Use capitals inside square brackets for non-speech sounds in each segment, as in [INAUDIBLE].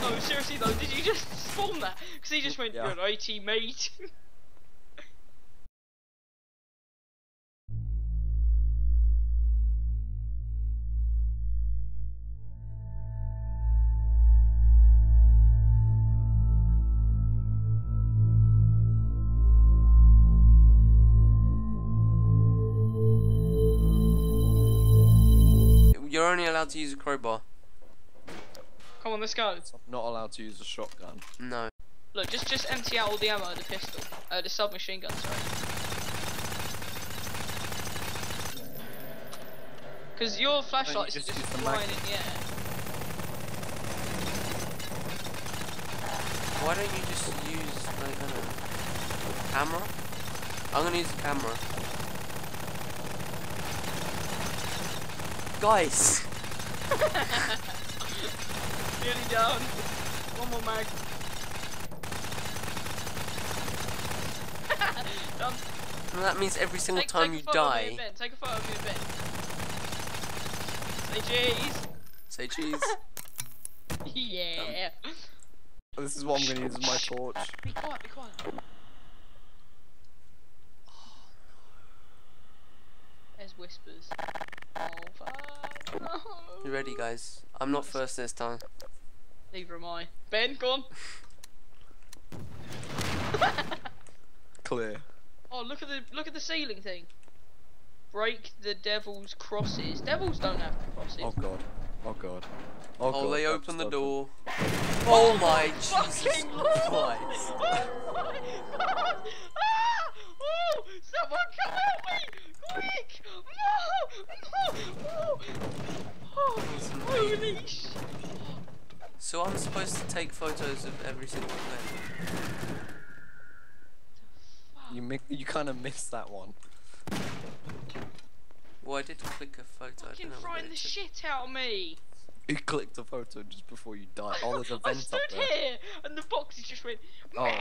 no, seriously though, did you just spawn that? Because he just went, Yeah. good IT mate. [LAUGHS] only allowed to use a crowbar. Come on, let's go. I'm not allowed to use a shotgun. No. Look, just just empty out all the ammo of the pistol. Uh, the submachine gun, sorry. Because your flashlights are just just the flying in the air. Why don't you just use like I don't know, camera? I'm gonna use the camera. Guys, Nearly down. One more mag. And that means every single Take, time take you a me die. Take a photo of me and Ben. Say cheese. say [LAUGHS] cheese. yeah. This is what I'm gonna use as my torch. Be quiet, be quiet. Oh, There's whispers. Oh You ready, guys? I'm not first this time. Neither am I. Ben, go on. [LAUGHS] Clear. Oh, look at the look at the ceiling thing. Break the devil's crosses. Devils don't have crosses. Oh god. Oh god. Oh, Oh, god. they open the door. Oh my [LAUGHS] Jesus Fucking [LAUGHS] Christ! Oh my god! Ah! Oh! Someone come help me! Quick! So I'm supposed to take photos of every single thing. You mi- you kind of missed that one. Well, I did click a photo. I Fucking don't know what frightened the took. shit out of me! You clicked a photo just before you died. Oh, there's a [LAUGHS] I vent stood up there. here and the boxes just went. Oh. "Meh."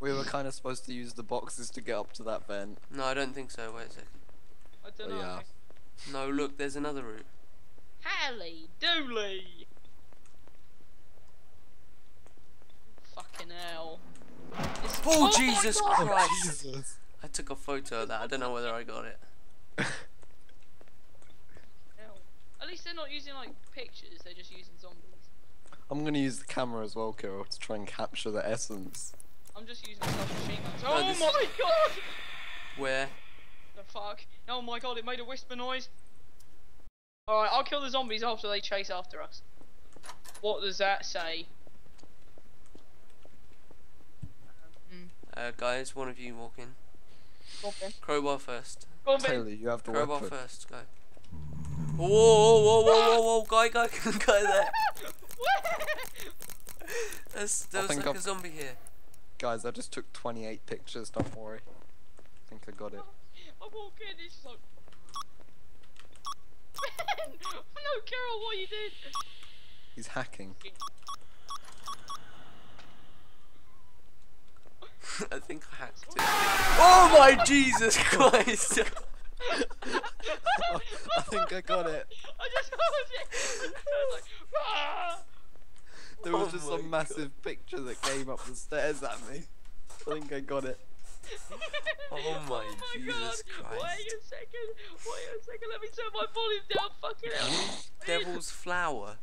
We were kind of supposed to use the boxes to get up to that vent. No, I don't think so. Wait a second. I don't Oh, know. yeah. No, look, there's another route. Hallie Dooley. Fucking hell. This- oh, oh, my Jesus God. Christ. Oh, Jesus. I took a photo of that. I don't know whether I got it. At least they're not using like pictures, they're just using zombies. I'm gonna use the camera as well, Kirill, to try and capture the essence. I'm just using the machine guns. No, Oh this- my god! Where? The fuck? Oh my god, it made a whisper noise. Alright, I'll kill the zombies after they chase after us. What does that say? Um, Uh, guys, one of you walk in. go on, Crowbar first. Go on, Taylor, you have the Crowbar weapon. first. Go. Whoa, whoa, whoa, whoa, whoa, whoa, guy, guy, [LAUGHS] guy there. [LAUGHS] There's, I there's like a I've- zombie here. Guys, I just took 28 pictures, don't worry. I think I got it. [LAUGHS] I walk in, it's like. Ben! No, Carol, what you did? He's hacking. [LAUGHS] I think I hacked it. Oh my Jesus [LAUGHS] Christ! I think I got it. I just heard it. Was like, "Ah!" There was Oh just my a massive picture that came up the stairs at me. I think I got it. [LAUGHS] Oh my Jesus god. Wait Christ. a second. Wait a second. Let me turn my volume down. Fucking [GASPS] hell. Devil's flower.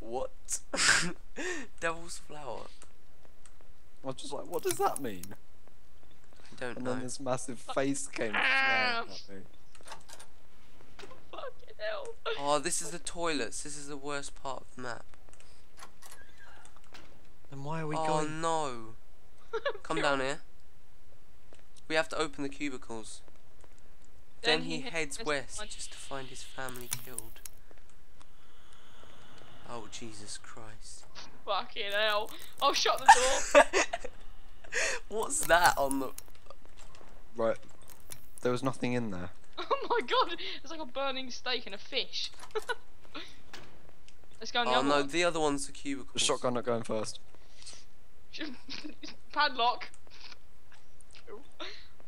What? [LAUGHS] Devil's flower. I was just like, what does that mean? I don't And know. then this massive face came Ah. flying at me. Fucking hell. Oh, this is the toilets. This is the worst part of the map. Then why are we oh going? no. [LAUGHS] Come down here. We have to open the cubicles. Then, he heads west find- just to find his family killed. Oh Jesus Christ. Fucking hell. Oh, shut the door. [LAUGHS] What's that on the Right. There was nothing in there. [LAUGHS] oh my god. It's like a burning steak and a fish. [LAUGHS] Let's go on the Oh other no, one. the other one's the cubicle. shotgun not going first. Padlock.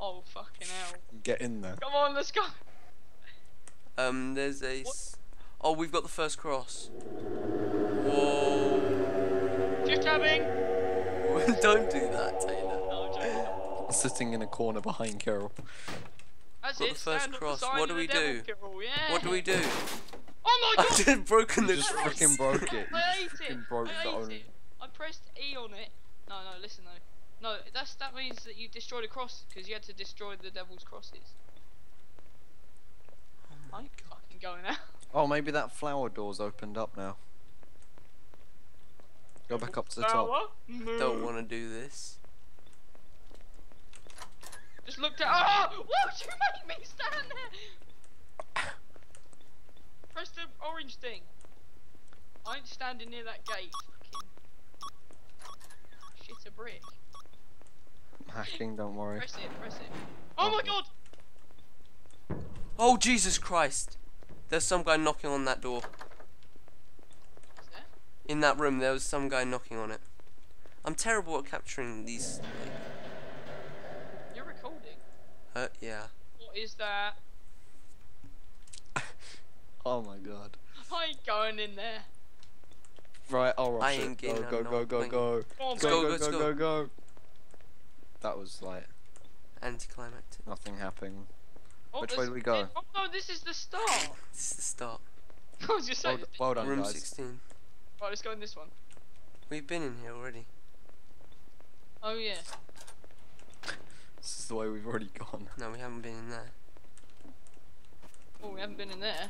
Oh fucking hell. Get in there. Come on, let's go. Um, there's a. What? Oh, we've got the first cross. Whoa. Just having. [LAUGHS] Don't do that, Taylor. No, I'm joking. Sitting in a corner behind Carol. That's Got it. the first stand on the cross. What do we do? Kirill, Yeah. What do we do? Oh my god! [LAUGHS] I god! just broken the Just cross. freaking broke it. I ate it. Broke I the ate it. I pressed E on it. No, no, listen though. No, that's that means that you destroyed a cross because you had to destroy the devil's crosses. Oh I'm fucking going out. Oh, maybe that flower door's opened up now. Go back up to the top. Flower, Don't want to do this. Just looked at. Ah! What? You made me stand there. Press the orange thing. I ain't standing near that gate. Fucking shit a brick. Hacking, don't worry. Press it. Press it. Oh my god! Oh, Jesus Christ. There's some guy knocking on that door. What's that? In that room, there was some guy knocking on it. I'm terrible at capturing these. Like... You're recording. Uh, yeah. What is that? [LAUGHS] Oh my god. I ain't going in there. Right, I'll rush I it. ain't Go, getting go, a go, go, nothing. go. Come on, Go, go, go, go, go. go, go. That was like Anticlimactic. nothing happening. Oh, Which way do we go? Oh no, this is the start. [LAUGHS] This is the start. [LAUGHS] I was just saying. d- well done, Room guys. 16. Right, let's go in this one. We've been in here already. Oh yeah. This is the way we've already gone. No, we haven't been in there. Oh, we haven't been in there.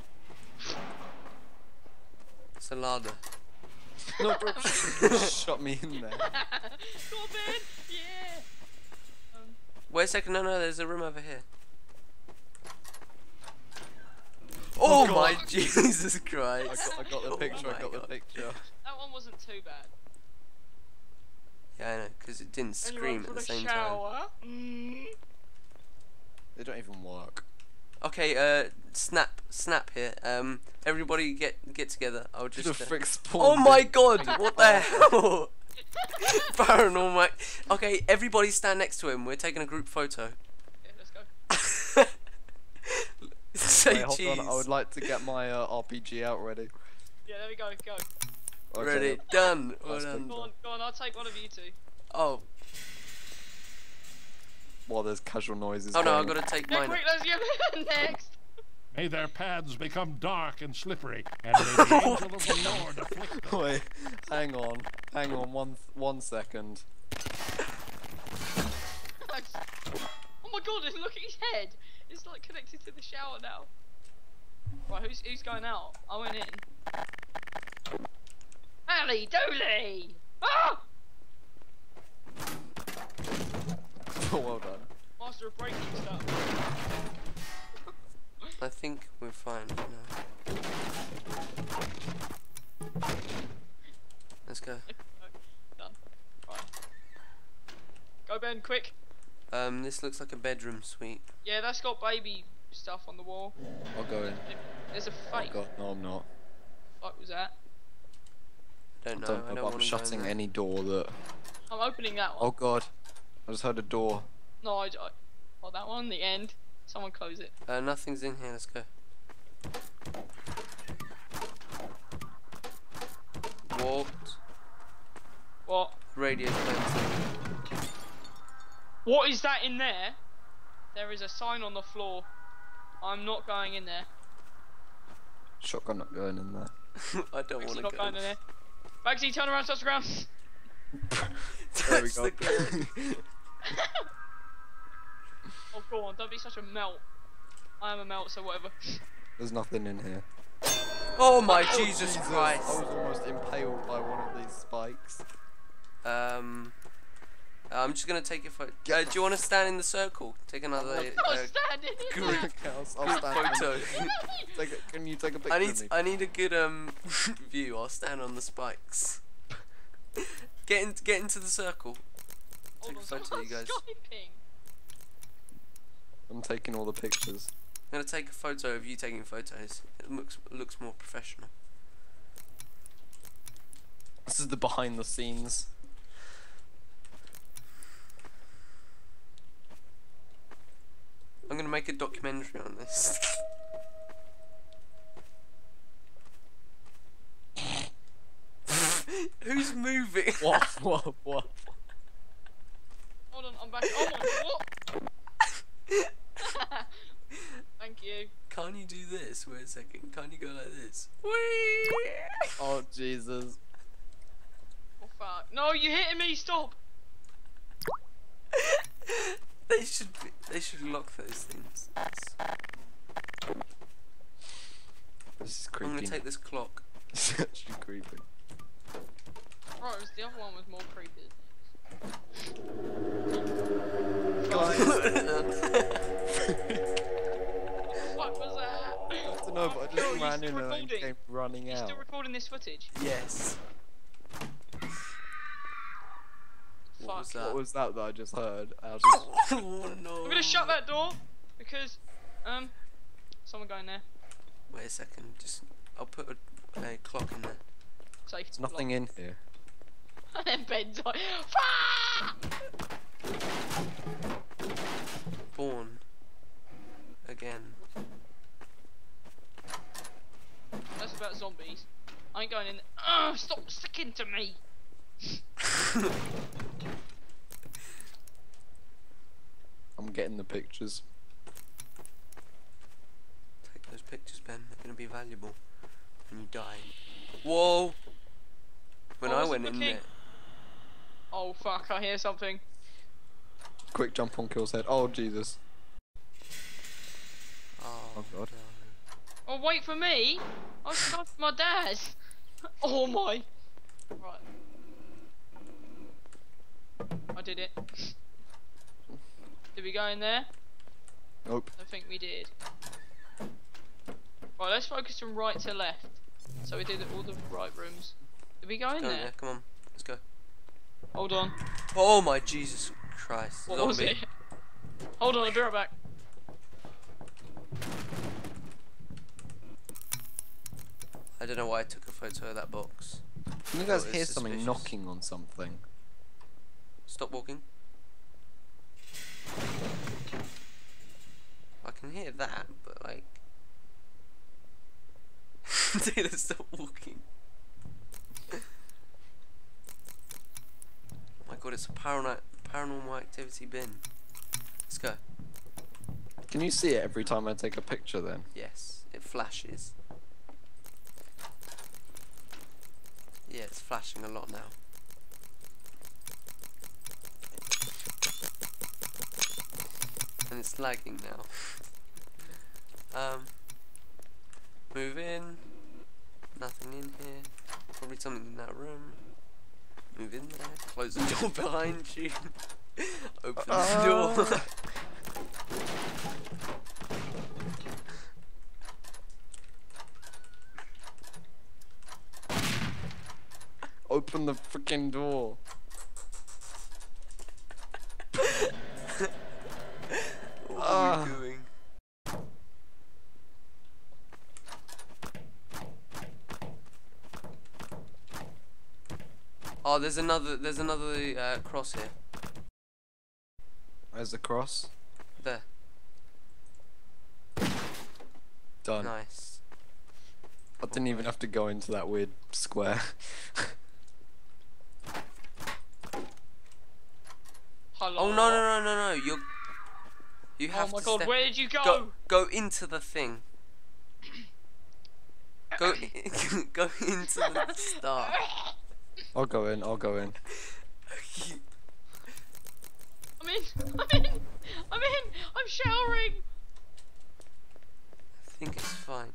It's a ladder. [LAUGHS] no, bro, shot me in there. Go on, Yeah. Wait a second, no, no, there's a room over here. Oh, Oh, my [LAUGHS] Jesus I Christ. got, I got the Oh picture. I my got the picture. that one wasn't too bad. Yeah, I know, because it didn't scream at the the same time. shower? Mm. They don't even work. Okay, uh, snap, snap here. Um, everybody get get together. I'll Just just. a uh, frick oh my God! What the [LAUGHS] hell? [LAUGHS] Paranormal. Okay, everybody stand next to him. We're taking a group photo. Yeah, let's go. [LAUGHS] Say Wait, hold cheese. on. I would like to get my uh, RPG out ready. Yeah, there we go. Go. Okay. Ready? Done. Well done. Go on, go on. I'll take one of you two. Oh, While there's casual noises. oh no! I've going. got to take Quick, mine. quick, let's get [LAUGHS] next. May their paths become dark and slippery, and may [LAUGHS] the angel of the Lord afflict them. Wait, hang on, hang on, one one second. oh my god, look at his head. It's like connected to the shower now. Right, who's who's going out? I went in. Ali Dooley! Ah! [LAUGHS] well done. Master of breaking stuff. I think we're fine for now. Let's go. Done. Right. Go Ben, quick. Um, this looks like a bedroom suite. Yeah, that's got baby stuff on the wall. I'll go in. There's a Oh fake. god, no, I'm not. What was that? Don't know. don't I don't I'm shutting go any door that. I'm opening that one. Oh god, I just heard a door. No, I, I. Oh, that one. The end. Someone close it. Uh, nothing's in here. Let's go. Walked. What? Radio playing. What is that in there? There is a sign on the floor. I'm not going in there. Shotgun not going in there. [LAUGHS] I don't want to not go. going in there. Maxie, turn around, touch the ground. [LAUGHS] There we Touch go. the ground. [LAUGHS] oh, go on, don't be such a melt. I am a melt, so whatever. There's nothing in here. Oh my Oh, Jesus I Christ. I was almost impaled by one of these spikes. Um, I'm just gonna take a photo. Uh, do you want to stand in the circle? Take another I'm uh, not standing in group- I'll, I'll stand. photo. [LAUGHS] Take a, can you take a picture I of need me? I need a good um [LAUGHS] view. I'll stand on the spikes. [LAUGHS] Get in, get into the circle. Hold Take a on, photo, you guys. Skyping. I'm taking all the pictures. I'm gonna take a photo of you taking photos. It looks looks more professional. This is the behind the scenes. I'm gonna make a documentary on this. [LAUGHS] Who's moving? what? [LAUGHS] What? What? Me, stop! [LAUGHS] they should be, they should lock those things. This is creepy. I'm gonna take this clock. [LAUGHS] It's actually creepy. Right, it was the other one was more creepy. [LAUGHS] What was that? I don't know, but I just you ran still in and then came running You out. still recording this footage? yes. What was that? What was that that I just heard? Out of- oh no. I'm gonna shut that door because um someone going there. Wait a second. Just I'll put a, a clock in there. Safe. There's nothing in here. [LAUGHS] and then Ben's like, Fuck! Born. Again. That's about zombies. I ain't going in. Ugh, stop sticking to me. [LAUGHS] I'm getting the pictures. Take those pictures, Ben. They're gonna be valuable when you die. Whoa! When Oh, I went in there. Oh fuck! I hear something. Quick jump on Kill's head. Oh Jesus! Oh, Oh, God. no. Oh wait for me. I was going for my dad. [LAUGHS] Oh my. Right. I did it. Did we go in there? Nope. I think we did. Right, let's focus from right to left. So we did all the right rooms. Did we go in Go in there? there. Come on. Let's go. Hold on. Oh my Jesus Christ. What Zombie. was it? Hold on, I'll be right back. I don't know why I took a photo of that box. Can you guys Oh, it's hear something knocking on something? Stop walking. I can hear that, but like. [LAUGHS] Taylor, stop walking. oh my god, it's a parano- paranormal activity bin. Let's go. Can you see it every time I take a picture then? Yes, it flashes. Yeah, it's flashing a lot now. And it's lagging now. Um, move in. Nothing in here. Probably something in that room. Move in there. Close the door [LAUGHS] behind you. [LAUGHS] Open the door. [LAUGHS] Open the freaking door. What Ah. are doing? Oh, there's another. There's another uh, cross here. Where's the cross? There. Done. Nice. I didn't even have to go into that weird square. [LAUGHS] Hello. Oh no no no no no! You. You Oh have my to god, where did you go? go go into the thing. Go [COUGHS] [LAUGHS] go into the star. [LAUGHS] I'll go in. I'll go in. [LAUGHS] I'm in. I'm in. I'm in. I'm showering. I think it's fine.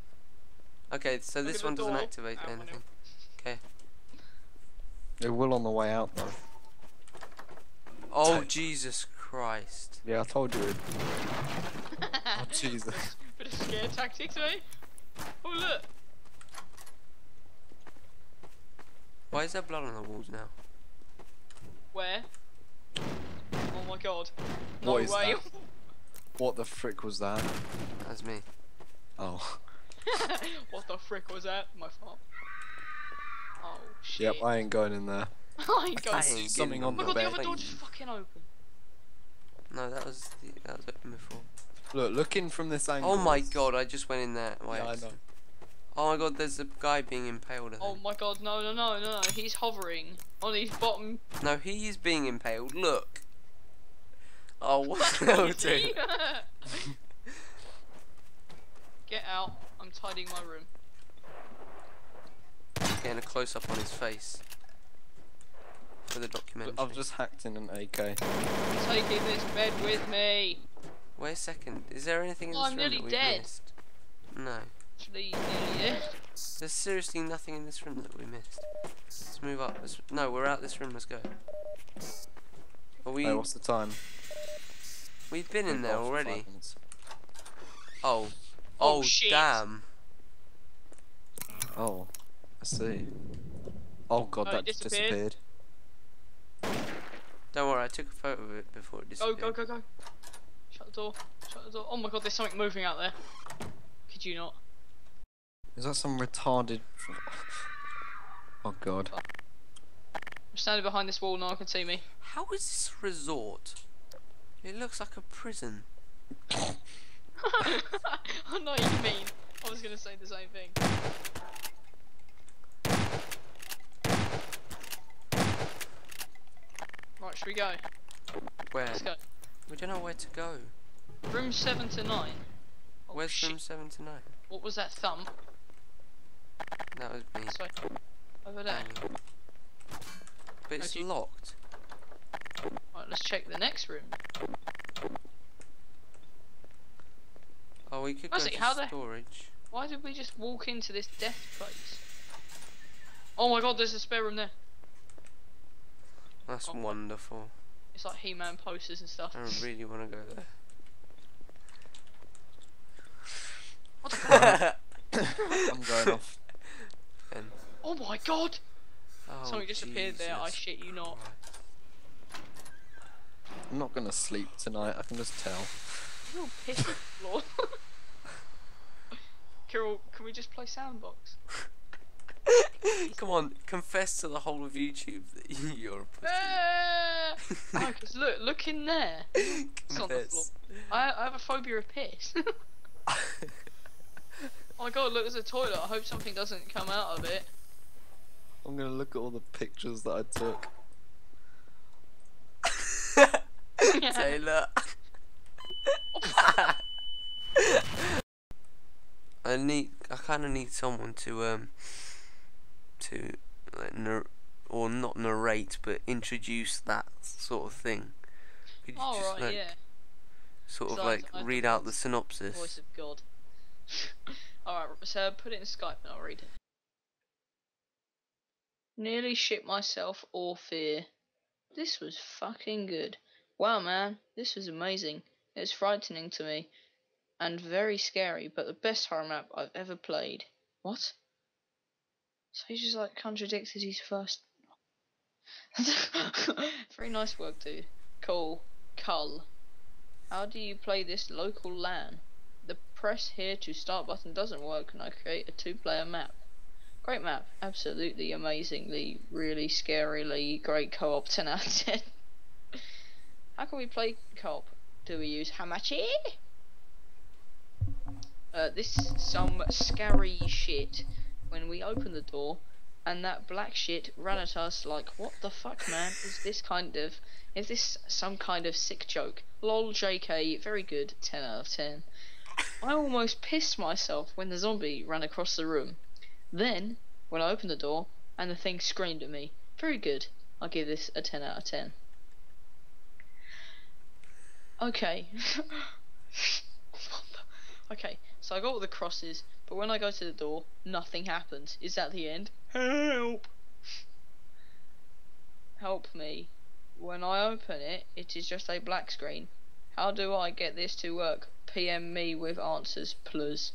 Okay, so Look this one doesn't door. activate whatever. anything. Okay. It will on the way out though. Oh Tight. Jesus Christ! Yeah, I told you. [LAUGHS] Oh Jesus. Bit of scare tactics, eh? Oh look. Why is there blood on the walls now? Where? Oh my god. No What is way. that? What the frick was that? That's me. Oh. [LAUGHS] what the frick was that? My fault. Oh shit. Yep, I ain't going in there. [LAUGHS] I ain't going. I Oh ain't something getting on my the god, the other door just fucking open. No, that was the, that was open before. Look, looking from this angle. Oh my It's- god! I just went in there. Why? Yeah, I know. Oh my god, there's a guy being impaled. I Oh my god, no, no, no, no, no. He's hovering on his bottom. No, he is being impaled. Look. Oh, [LAUGHS] what the [LAUGHS] You oh, see? [LAUGHS] Get out. I'm tidying my room. Getting a close up on his face. For the documentary. I've just hacked in an AK. Taking this bed with me. Wait a second. Is there anything in Oh, this I'm room that we've dead. missed? No. Actually, nearly there. There's seriously nothing in this room that we missed. Let's move up. Let's, no, we're out this room. Let's go. Are we? Hey, what's the time? we've been in We've there already. Oh. Oh, Oh, shit. damn. Oh, I see. Oh god, Oh, that disappeared. disappeared. Don't worry, I took a photo of it before it Go, disappeared. go, go, go. Shut the door. Shut the door. Oh my god, there's something moving out there. Could you not? Is that some retarded? Oh god. I'm standing behind this wall, no one can see me. How is this resort? It looks like a prison. [LAUGHS] I know what you mean. I was gonna say the same thing. Right, should we go? Where? Let's go. We don't know where to go. Room 7 to 9. Oh, Where's shit. room 7 to 9? What was that thump? That was me. Way. Over there. banging. But it's Okay. locked. Right, let's check the next room. Oh, we could Honestly, go how to the- storage. Why did we just walk into this death place? Oh my god, there's a spare room there. That's Oh. wonderful. It's like He-Man posters and stuff. I really want to go there. What the [LAUGHS] fuck? I'm going off. And, oh my god! oh, Something just appeared there, I shit you not. I'm not gonna sleep tonight. I can just tell. You're pissed on the floor. [LAUGHS] Kirill, can we just play Sandbox? [LAUGHS] Come on, confess to the whole of YouTube that [LAUGHS] you're a pussy. [LAUGHS] No, 'cause look, look in there. It's on the floor. confess. I, I have a phobia of piss. [LAUGHS] oh my god, look, there's a toilet. I hope something doesn't come out of it. I'm gonna look at all the pictures that I took. Taylor. I need. I kind of need someone to um. To like or not narrate, but introduce that sort of thing. Could you oh, just Alright, like, yeah. sort of So I- like I read out the synopsis? Voice of God. [LAUGHS] Alright, so put it in Skype and I'll read it. Nearly shit myself or fear. This was fucking good. Wow, man, this was amazing. It was frightening to me and very scary, but the best horror map I've ever played. What? So he just like contradicted his first. [LAUGHS] very nice work, dude. Cool. Cull. How do you play this local LAN? The press here to start button doesn't work and I create a two player map. Great map, absolutely amazingly, really scarily great co op 10 out of 10. [LAUGHS] How can we play co op? Do we use Hamachi? Uh, this is some scary shit when we opened the door and that black shit ran at us like, what the fuck, man? Is this kind of. Is this some kind of sick joke? Lol, JK, very good, 10 out of 10. I almost pissed myself when the zombie ran across the room. Then, when I opened the door, and the thing screamed at me. Very good. I'll give this a 10 out of 10. Okay. [LAUGHS] Okay, so I got all the crosses, but when I go to the door, nothing happens. Is that the end? Help! Help me. When I open it, it is just a black screen. How do I get this to work? PM me with answers, please.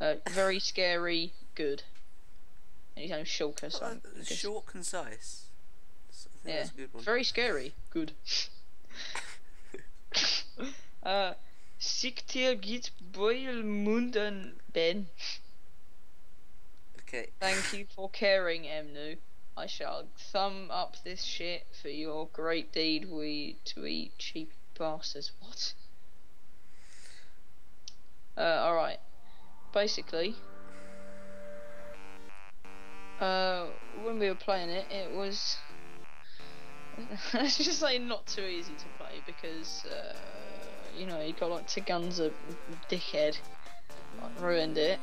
Uh, very scary, good. And his name's Shulker, so Uh, I'm short, concise. I yeah, that's a good one. very scary, good. [LAUGHS] uh, Siktir git Boil Munden Ben. Okay. Thank you for caring, Emnu. I shall thumb up this shit for your great deed we to eat cheap bastards. What? Uh, alright. Basically, uh, when we were playing it, it was. [LAUGHS] Let's just say not too easy to play because. Uh, you know, you got like TehGunza, dickhead, like, ruined it.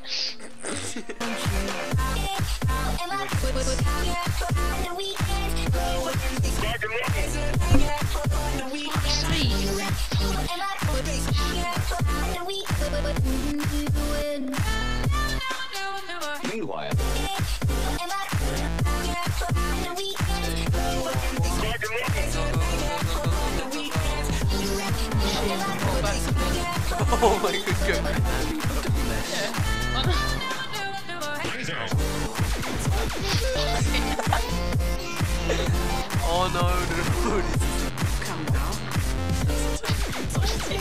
Meanwhile, Oh my god. oh no, the food is come down. Something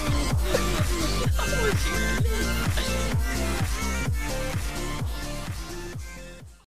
I'm working.